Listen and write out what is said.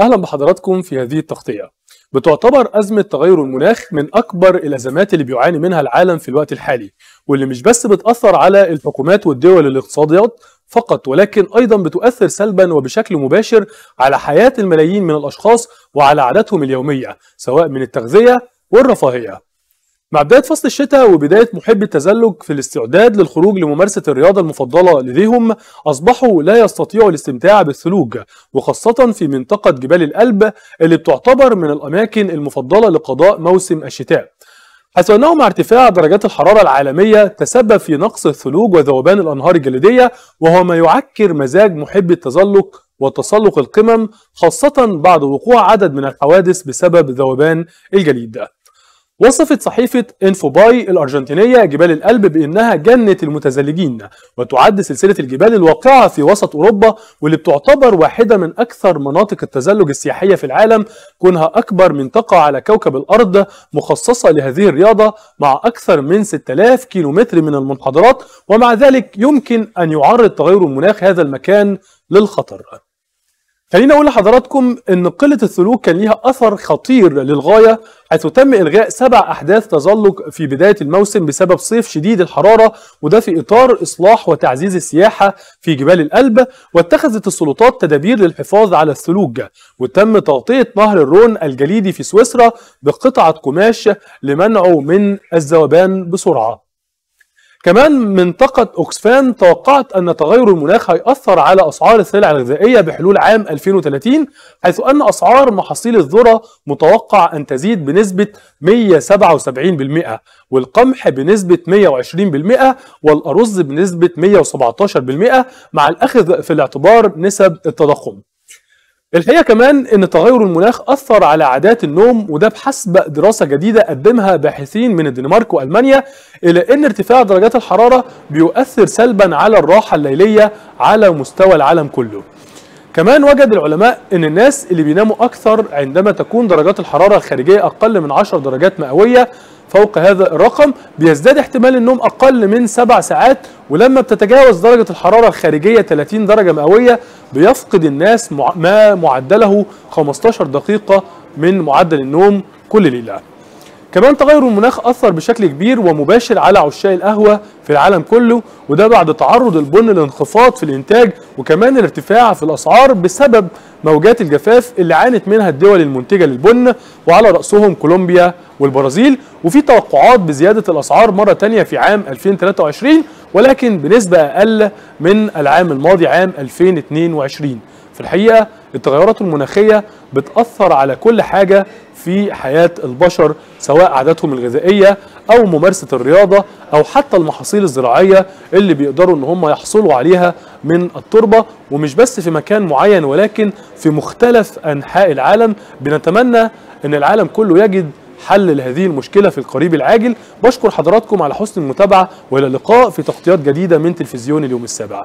أهلا بحضراتكم في هذه التغطية. بتعتبر أزمة تغير المناخ من أكبر الأزمات اللي بيعاني منها العالم في الوقت الحالي واللي مش بس بتأثر على الحكومات والدول الاقتصاديات فقط ولكن أيضا بتؤثر سلبا وبشكل مباشر على حياة الملايين من الأشخاص وعلى عاداتهم اليومية سواء من التغذية والرفاهية. مع بداية فصل الشتاء وبداية محبي التزلج في الاستعداد للخروج لممارسة الرياضة المفضلة لديهم أصبحوا لا يستطيعوا الاستمتاع بالثلوج وخاصة في منطقة جبال الألب اللي بتعتبر من الأماكن المفضلة لقضاء موسم الشتاء. حيث أنه مع ارتفاع درجات الحرارة العالمية تسبب في نقص الثلوج وذوبان الأنهار الجليدية وهو ما يعكر مزاج محبي التزلج وتسلق القمم خاصة بعد وقوع عدد من الحوادث بسبب ذوبان الجليد. وصفت صحيفة انفوباي الأرجنتينية جبال الألب بأنها جنة المتزلجين وتعد سلسلة الجبال الواقعة في وسط أوروبا واللي بتعتبر واحدة من أكثر مناطق التزلج السياحية في العالم كونها أكبر منطقة على كوكب الأرض مخصصة لهذه الرياضة مع أكثر من 6000 كيلومتر من المنحدرات ومع ذلك يمكن أن يعرض تغير المناخ هذا المكان للخطر. خليني أقول لحضراتكم إن قلة الثلوج كان ليها أثر خطير للغاية حيث تم إلغاء سبع أحداث تزلج في بداية الموسم بسبب صيف شديد الحرارة وده في إطار إصلاح وتعزيز السياحة في جبال الألب واتخذت السلطات تدابير للحفاظ على الثلوج وتم تغطية نهر الرون الجليدي في سويسرا بقطعة قماش لمنعه من الذوبان بسرعة. كمان منطقة أوكسفان توقعت أن تغير المناخ هيأثر على أسعار السلع الغذائية بحلول عام 2030 حيث أن أسعار محاصيل الذرة متوقع أن تزيد بنسبة 177% والقمح بنسبة 120% والأرز بنسبة 117% مع الأخذ في الاعتبار نسب التضخم. الحقيقة كمان إن تغير المناخ أثر على عادات النوم وده بحسب دراسة جديدة قدمها باحثين من الدنمارك وألمانيا إلى إن ارتفاع درجات الحرارة بيؤثر سلبا على الراحة الليلية على مستوى العالم كله. كمان وجد العلماء إن الناس اللي بيناموا أكثر عندما تكون درجات الحرارة الخارجية أقل من 10 درجات مئوية فوق هذا الرقم بيزداد احتمال النوم أقل من 7 ساعات ولما بتتجاوز درجة الحرارة الخارجية 30 درجة مئوية بيفقد الناس ما معدله 15 دقيقة من معدل النوم كل ليلة. كمان تغير المناخ أثر بشكل كبير ومباشر على عشاق القهوة في العالم كله وده بعد تعرض البن لانخفاض في الإنتاج وكمان الارتفاع في الأسعار بسبب موجات الجفاف اللي عانت منها الدول المنتجة للبن وعلى رأسهم كولومبيا والبرازيل. وفي توقعات بزيادة الأسعار مرة تانية في عام 2023 ولكن بنسبة أقل من العام الماضي عام 2022 في الحقيقة التغيرات المناخية بتأثر على كل حاجة في حياة البشر سواء عاداتهم الغذائية أو ممارسة الرياضة أو حتى المحاصيل الزراعية اللي بيقدروا إن هم يحصلوا عليها من التربة. ومش بس في مكان معين ولكن في مختلف أنحاء العالم. بنتمنى أن العالم كله يجد حل لهذه المشكلة في القريب العاجل. بشكر حضراتكم على حسن المتابعة وإلى اللقاء في تغطيات جديدة من تلفزيون اليوم السابع.